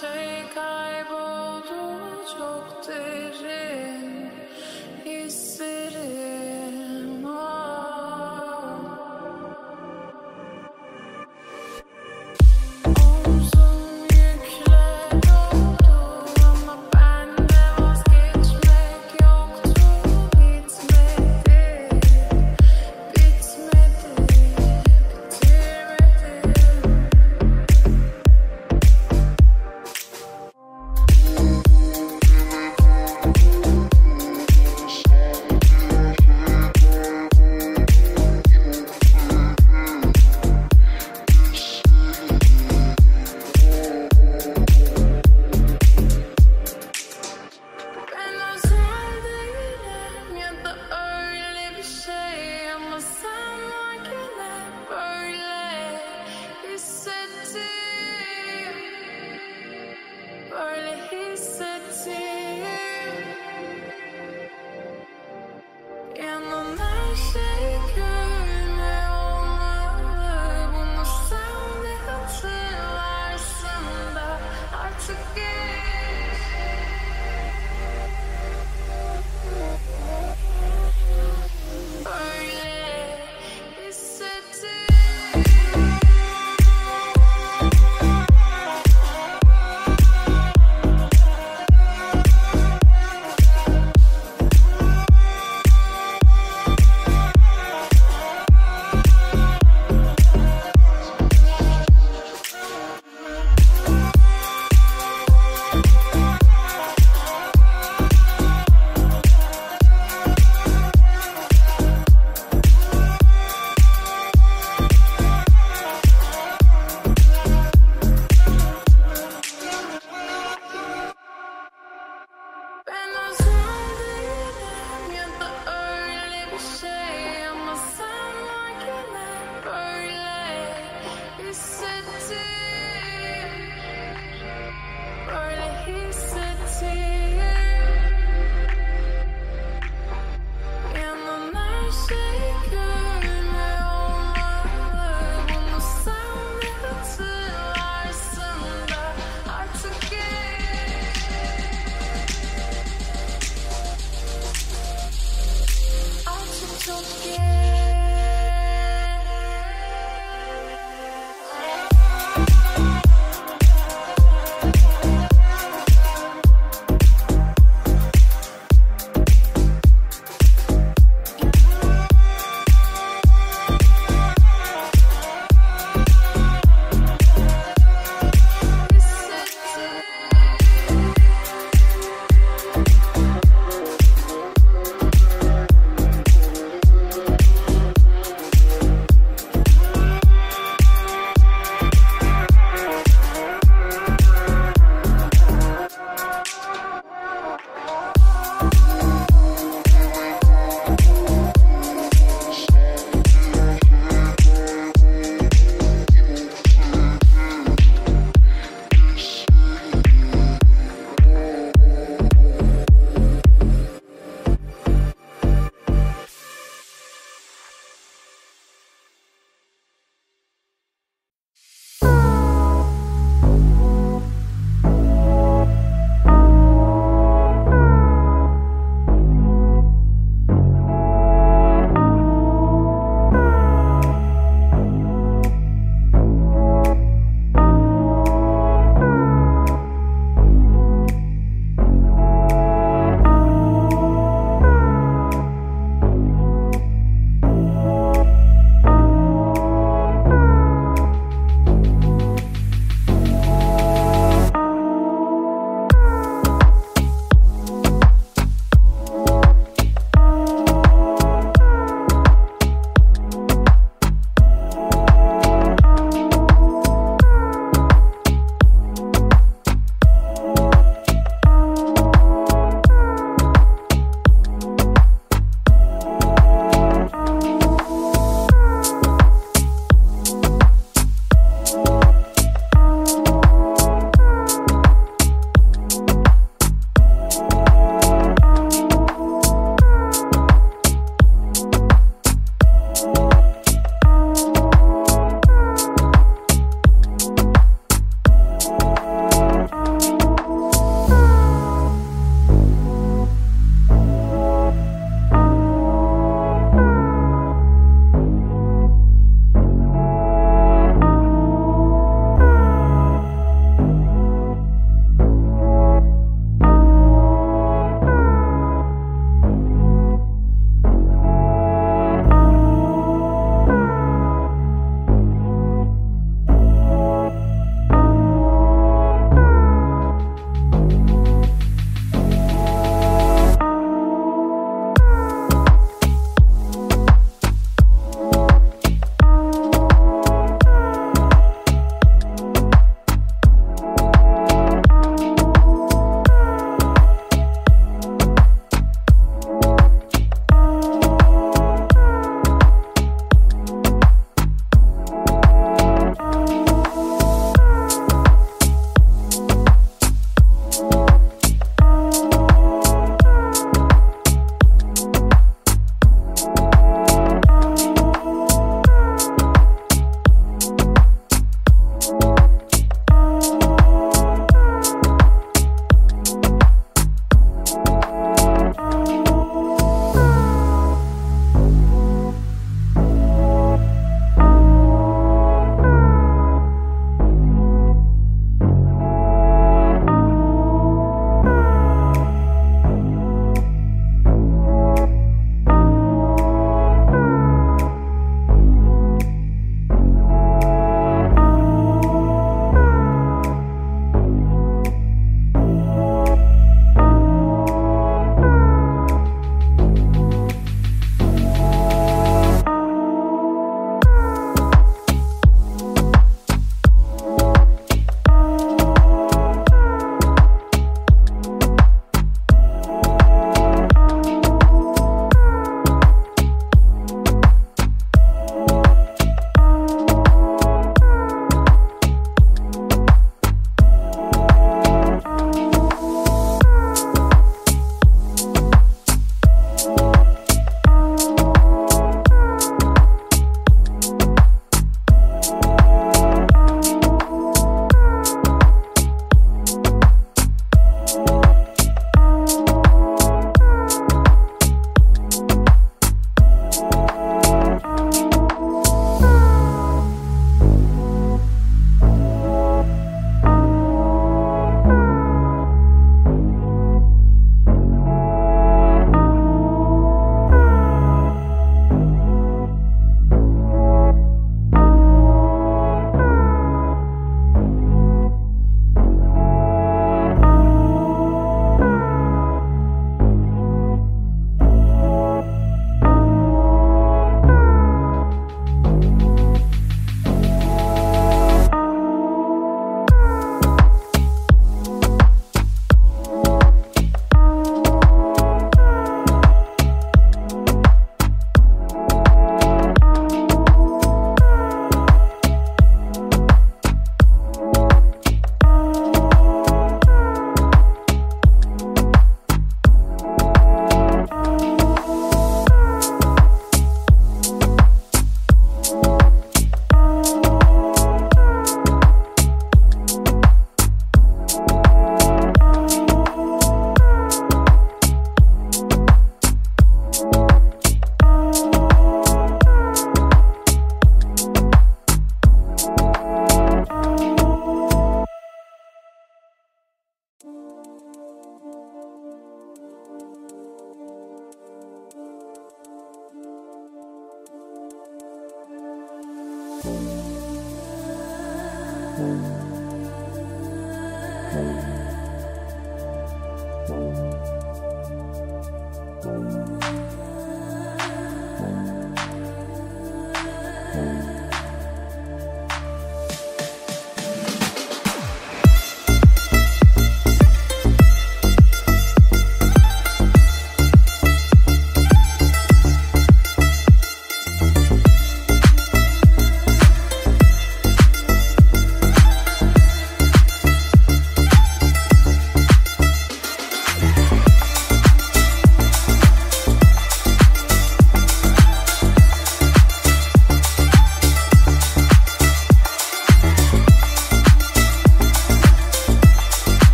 şey kayboldu